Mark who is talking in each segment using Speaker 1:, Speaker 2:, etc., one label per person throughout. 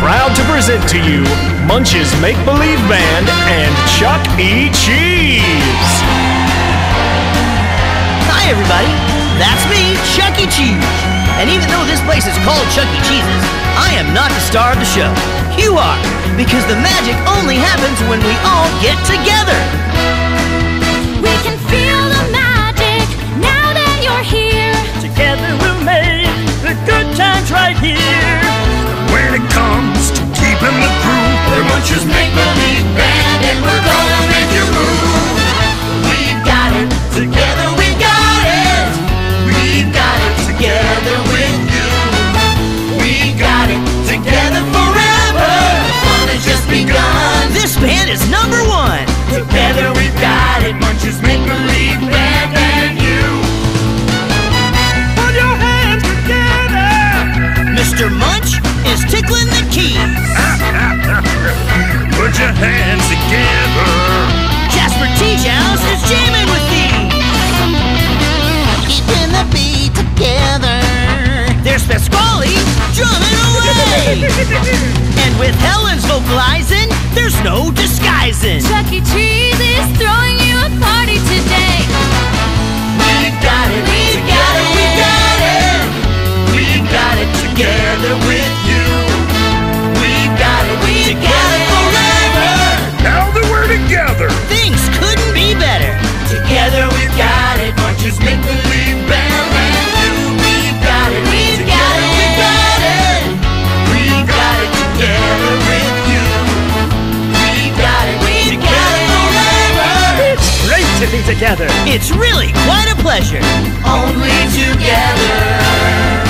Speaker 1: gentlemen, we are proud to present to you Munch's Make Believe Band and Chuck E. Cheese.
Speaker 2: Hi, everybody. That's me, Chuck E. Cheese. And even though this place is called Chuck E. Cheese's, I am not the star of the show. You are, because the magic only happens when we all get together.
Speaker 3: We can feel the magic now that you're here.
Speaker 2: Together we'll make the good times right here.
Speaker 4: When it comes to keeping the groove, we're Munch's Make Believe Band and we're gonna make you move. We've got it, together we got it. We've got it together with you. We got it together forever. Fun has just begun.
Speaker 2: This band is number one.
Speaker 4: Together we've got it, Munch's Make Believe Band and you. Put your hands together.
Speaker 2: Mr. Munch is tickling the keys.
Speaker 4: Put your hands together.
Speaker 2: Jasper T. Jowls is jamming with these. Keeping the beat together. There's Pasquale drumming away. and with Helen's vocalizing, there's no disguising.
Speaker 3: Chuck E. Cheese is throwing you a party today.
Speaker 4: We've got it, we've got it, we got it. We've got it together with you. Together,
Speaker 2: Things couldn't be better.
Speaker 4: together we've got it. Munch's make believe band and you. We've got it, we've got it, we've got it. We've got it together with you. We've got it, we've got it forever.
Speaker 1: It's great to be together.
Speaker 2: It's really quite a pleasure.
Speaker 4: Only together.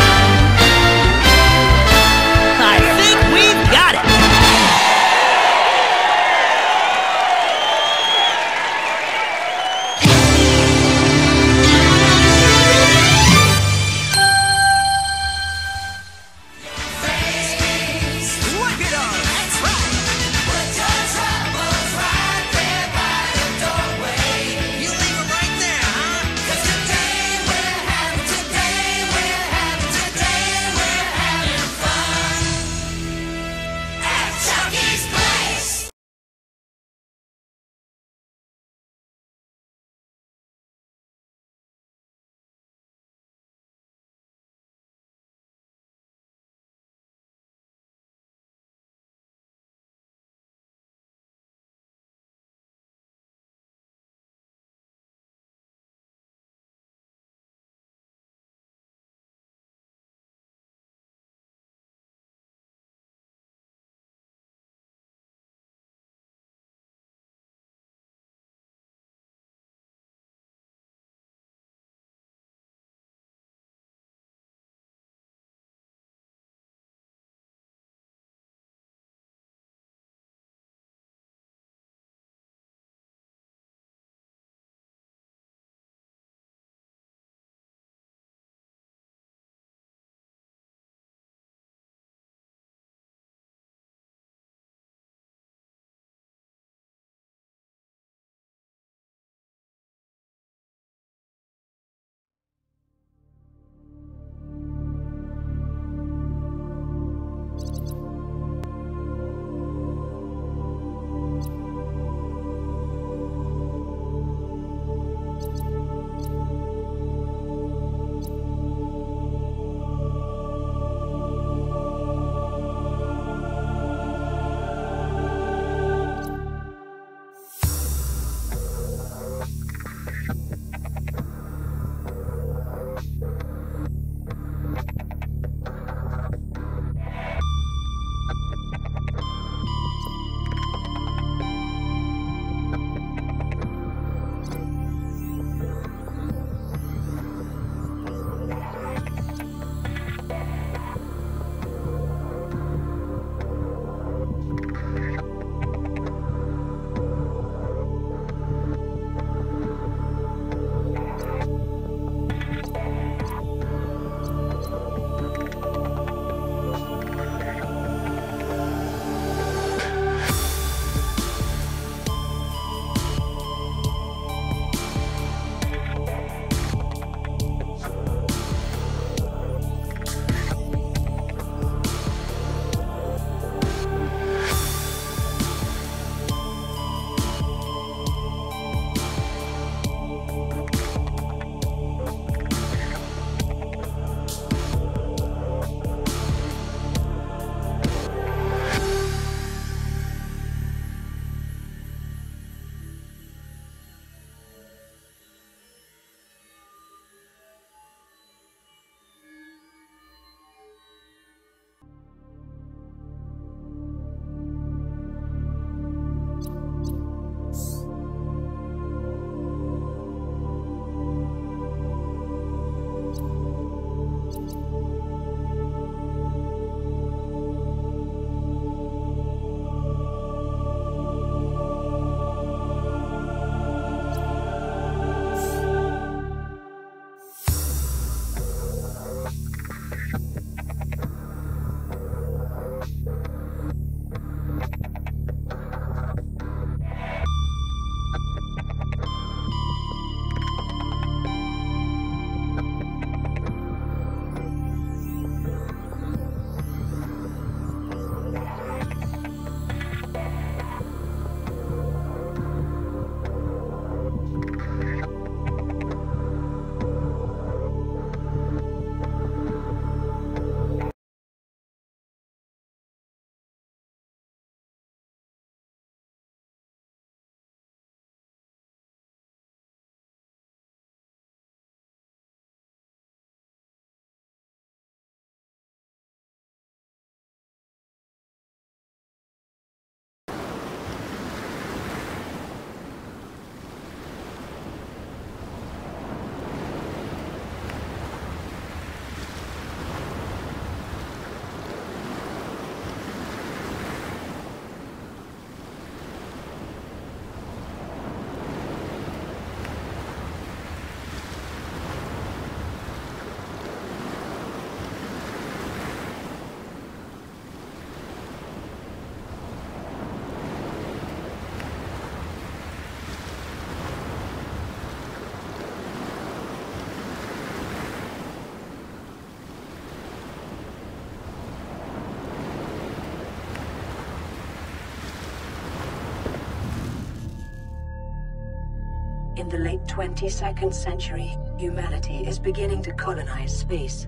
Speaker 5: The late 22nd century, humanity is beginning to colonize space.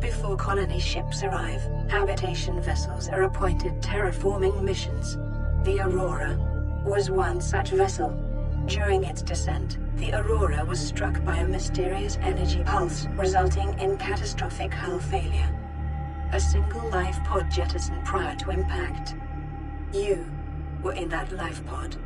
Speaker 5: Before colony ships arrive, habitation vessels are appointed terraforming missions. The Aurora was one such vessel. During its descent, the Aurora was struck by a mysterious energy pulse, resulting in catastrophic hull failure. A single life pod jettisoned prior to impact. You were in that life pod.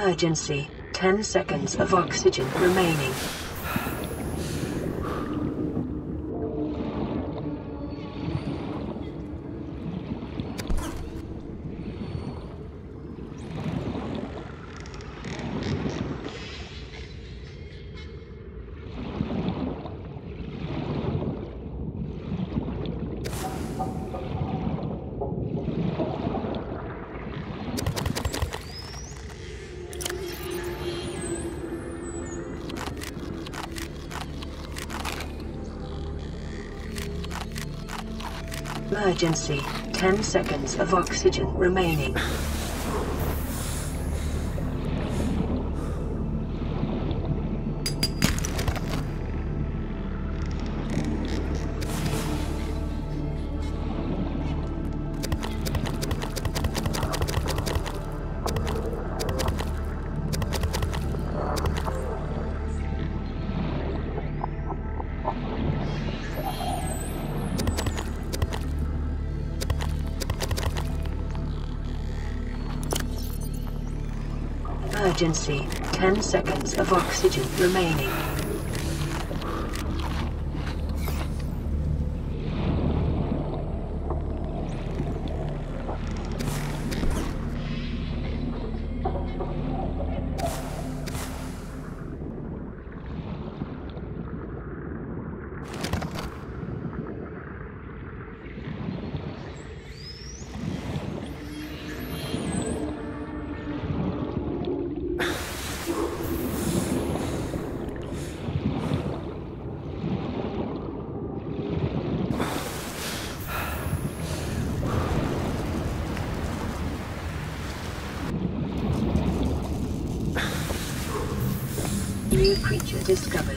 Speaker 5: Emergency. 10 seconds of oxygen remaining. Emergency. 10 seconds of oxygen remaining. Of oxygen remaining. Creature discovered.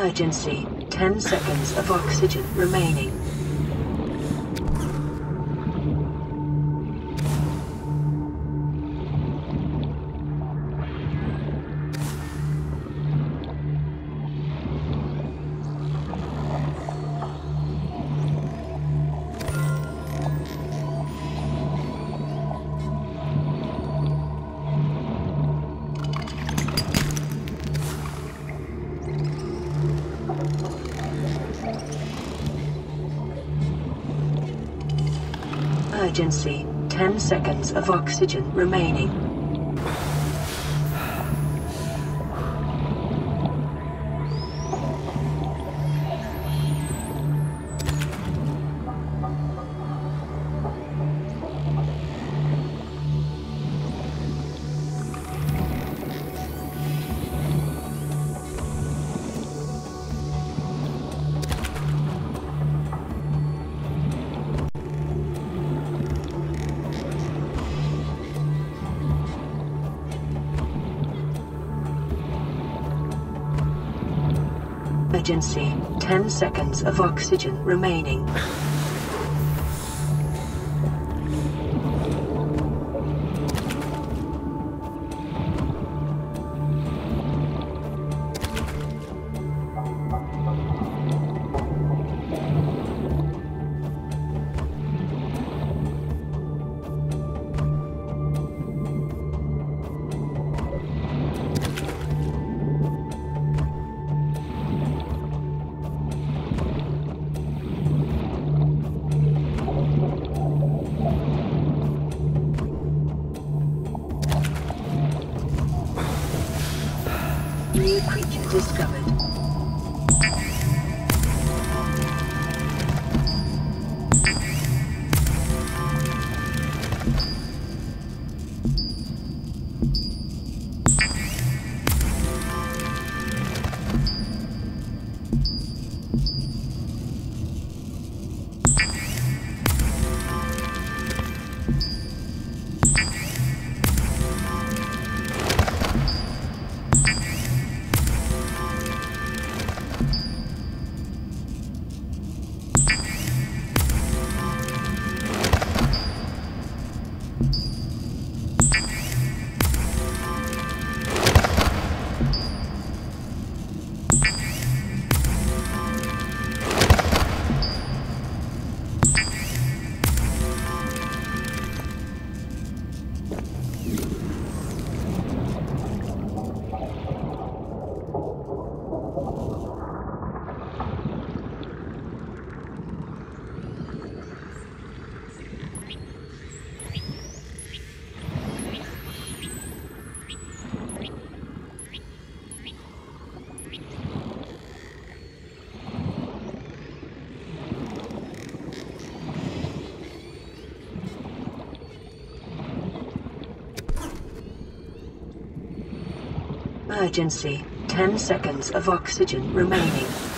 Speaker 5: Emergency. 10 seconds of oxygen remaining. Emergency. 10 seconds of oxygen remaining. Emergency. 10 seconds of oxygen remaining. Emergency. 10 seconds of oxygen remaining.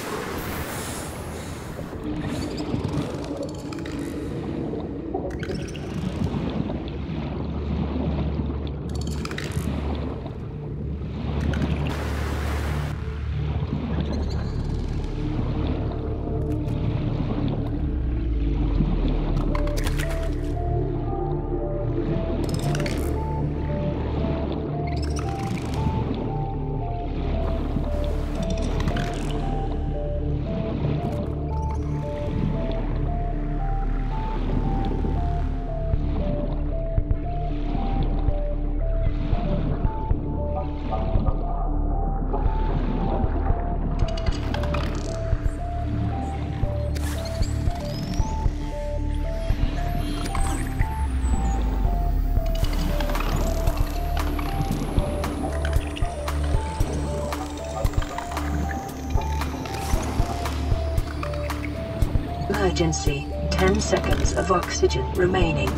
Speaker 5: Emergency. 10 seconds of oxygen remaining.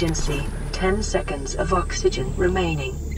Speaker 5: Emergency. 10 seconds of oxygen remaining.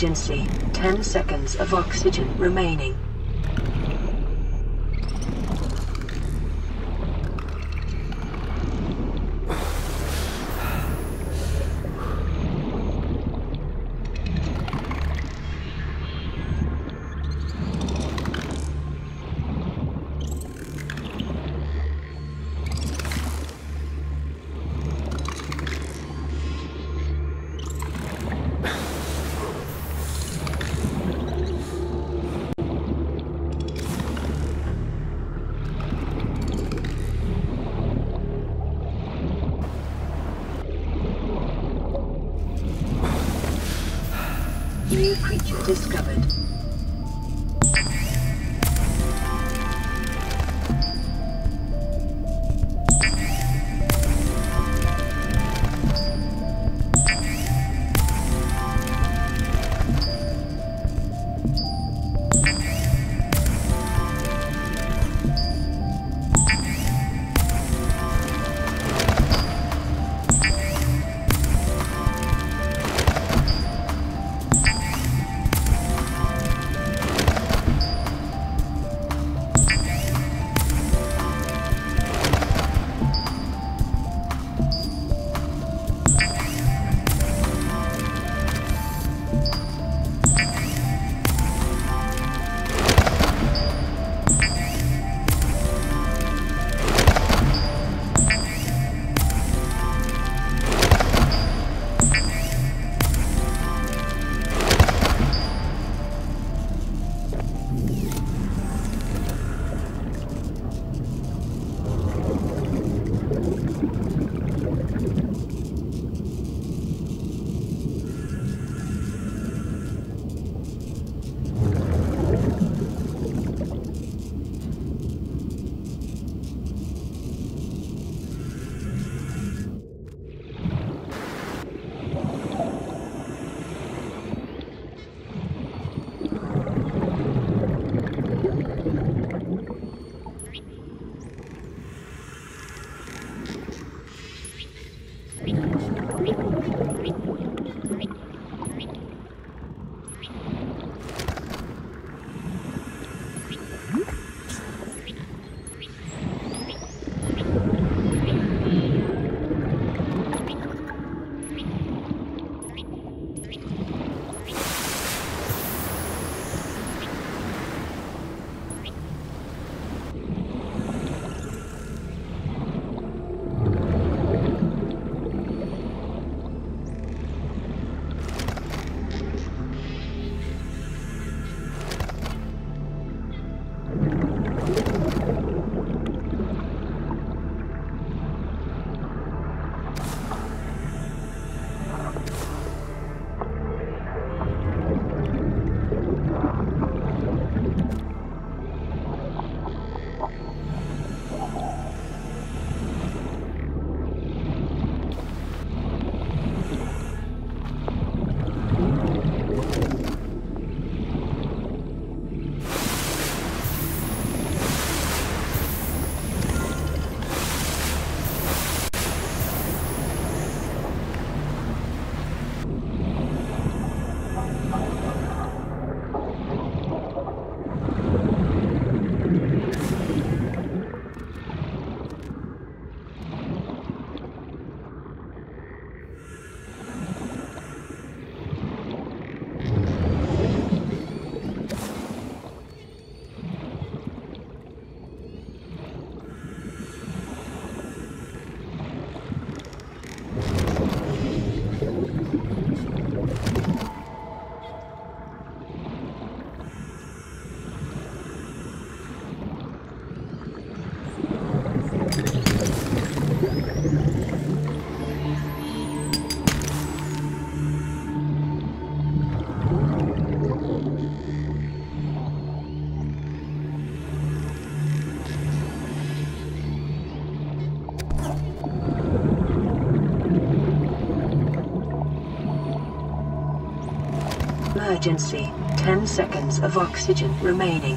Speaker 5: Emergency. 10 seconds of oxygen remaining. Emergency. 10 seconds of oxygen remaining.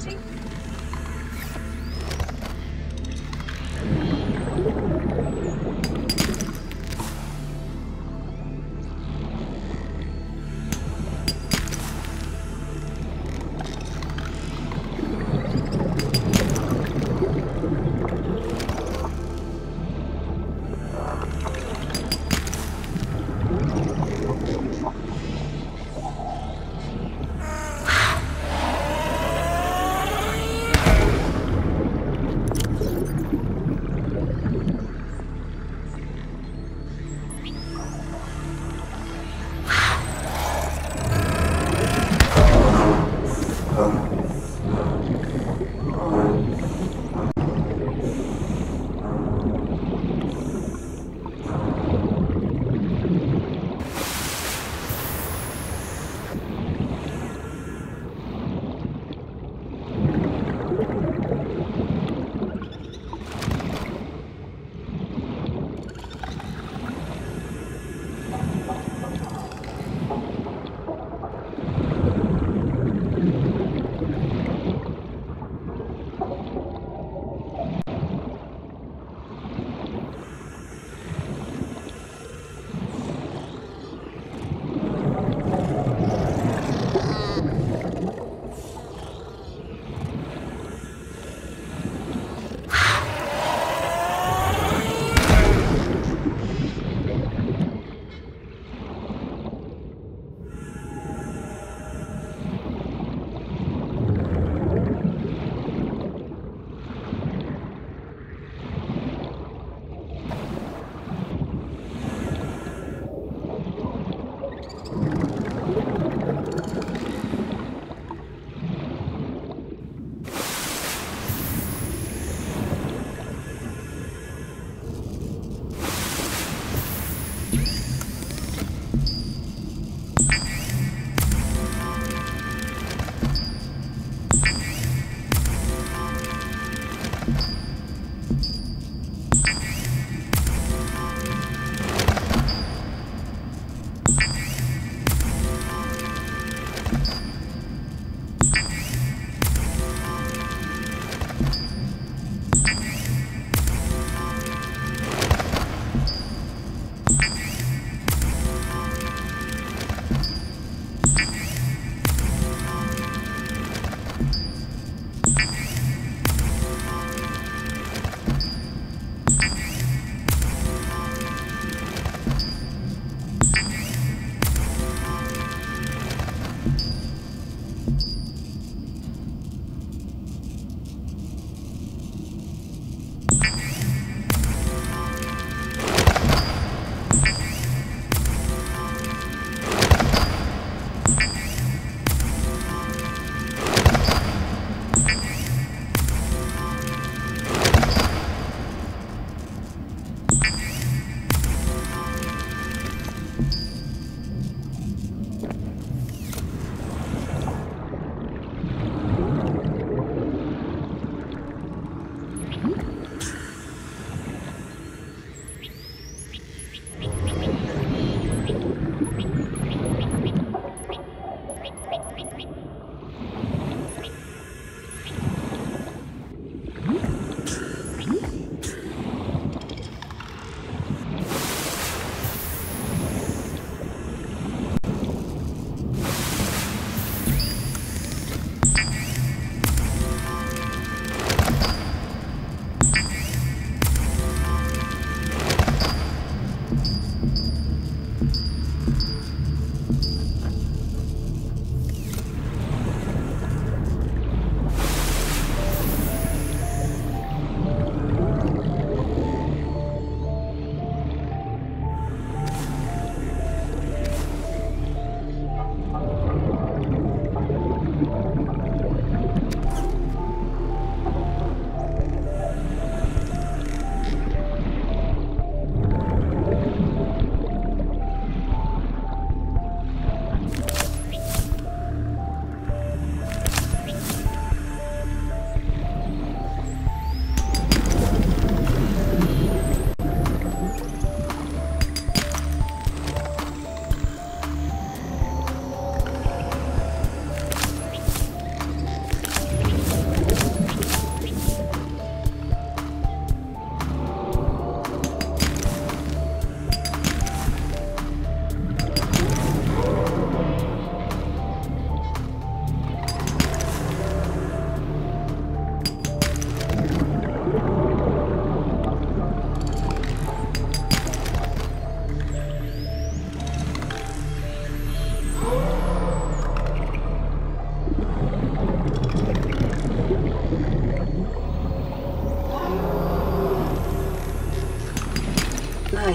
Speaker 5: stabilizing.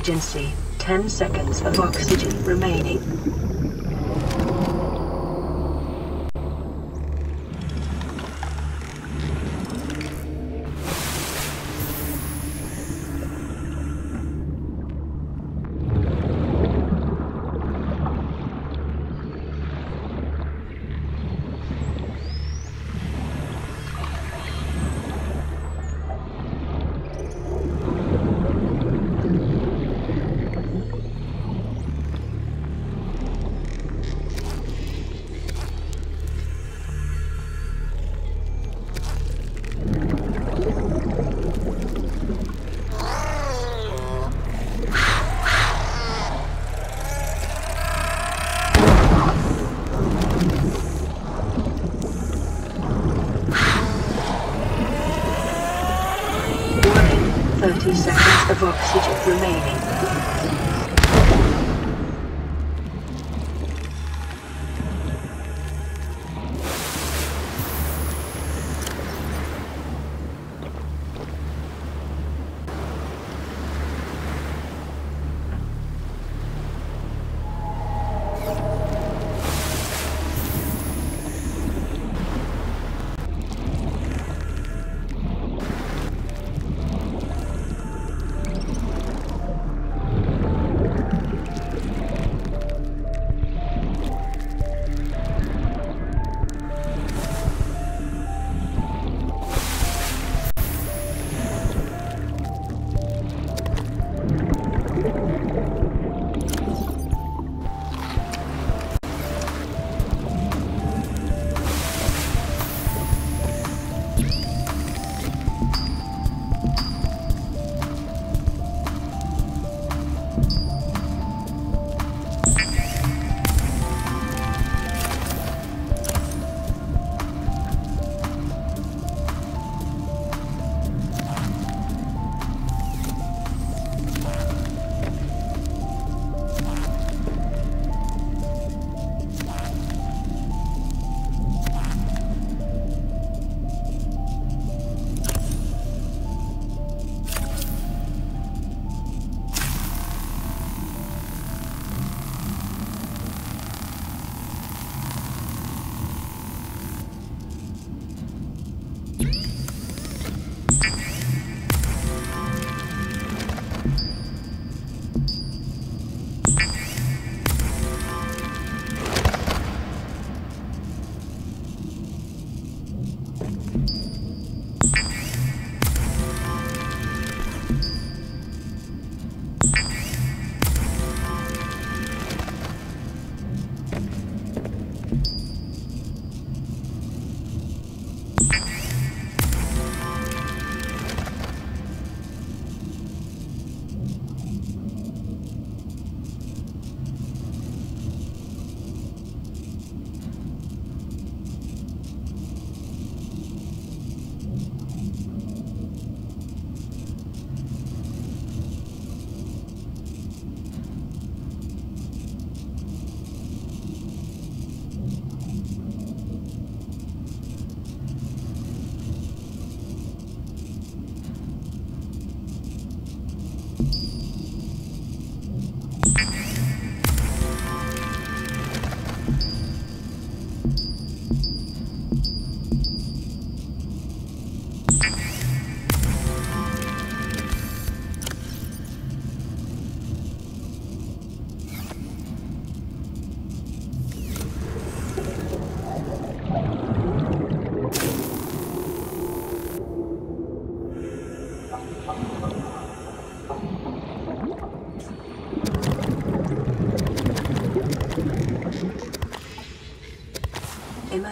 Speaker 5: Emergency. 10 seconds of oxygen remaining. Seconds of oxygen remaining.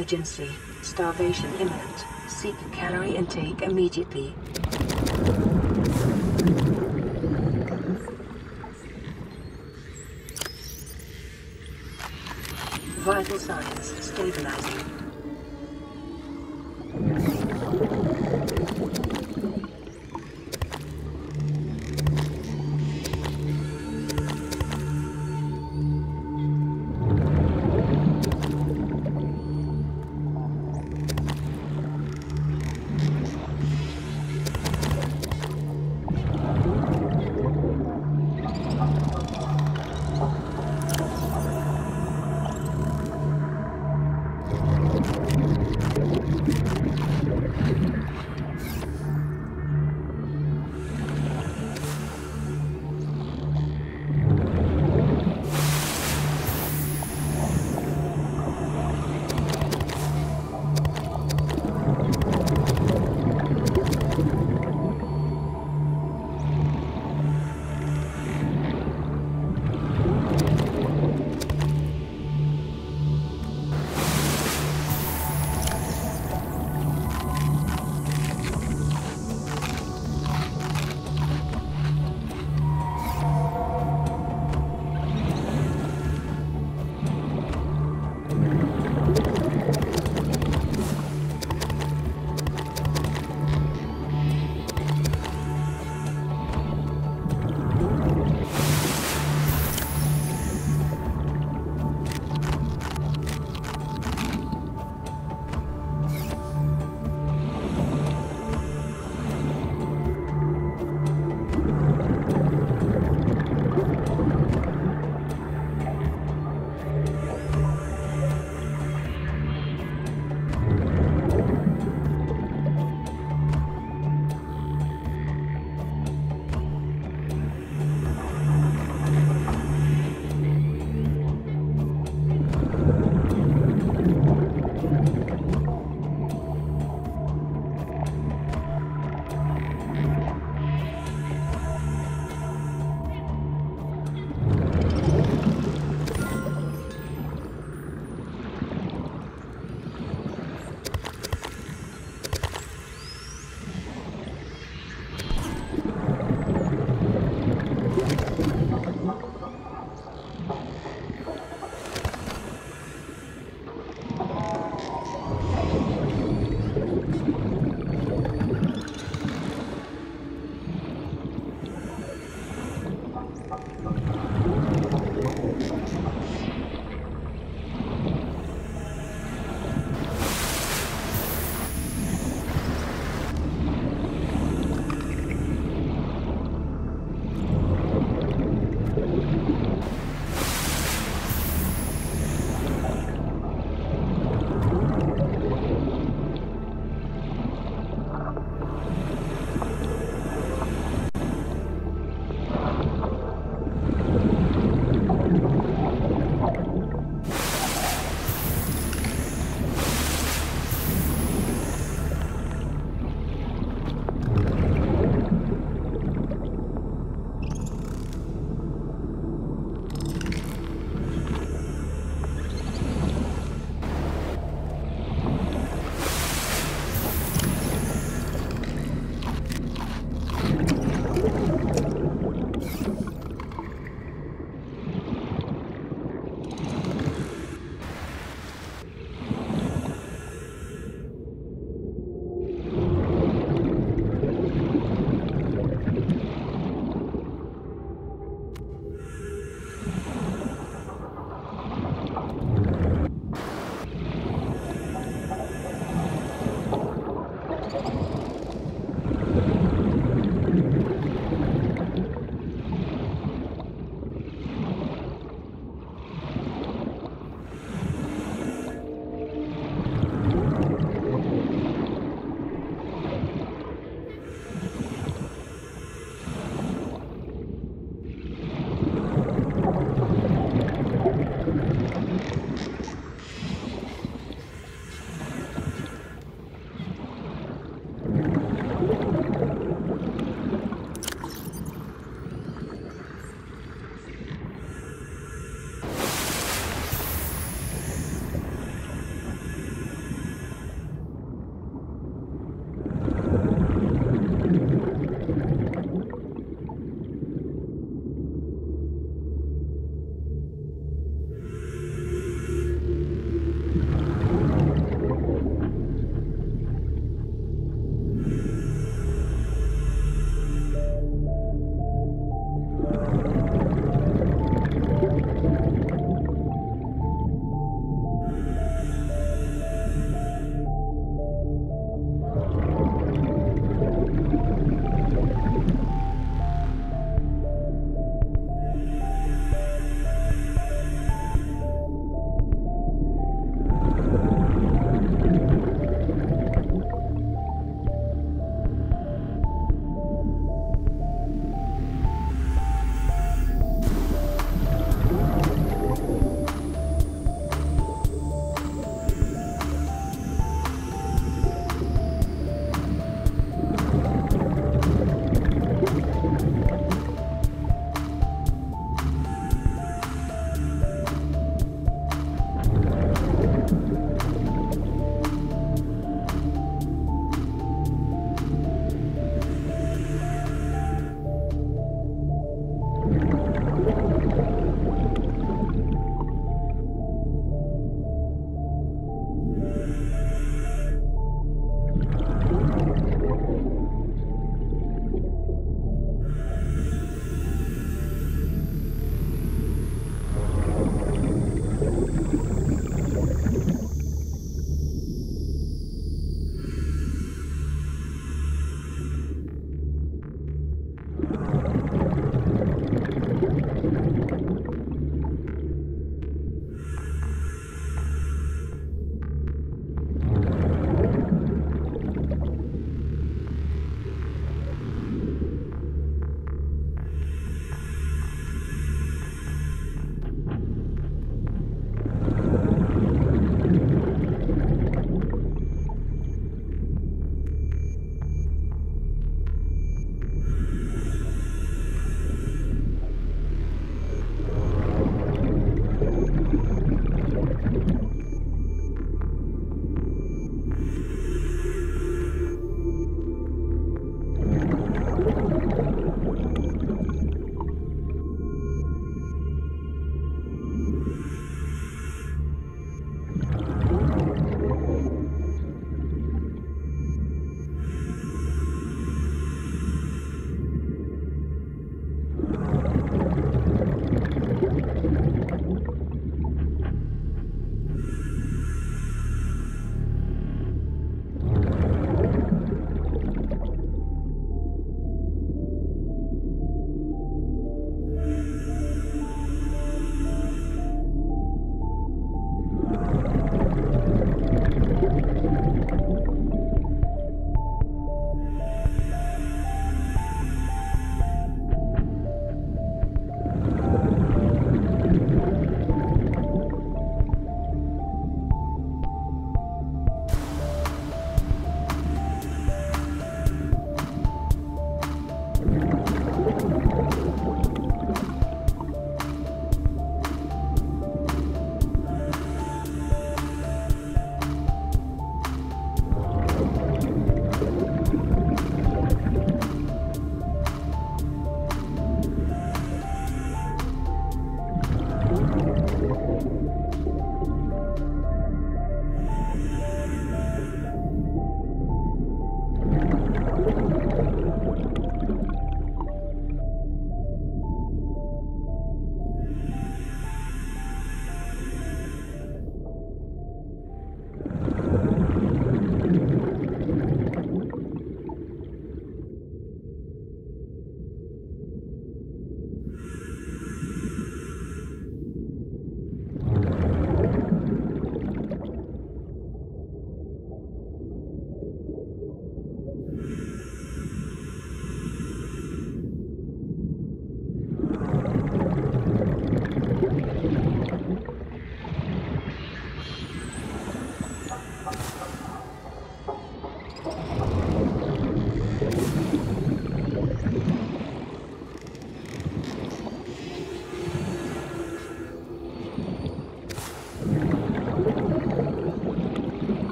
Speaker 5: Emergency. Starvation imminent. Seek calorie intake immediately.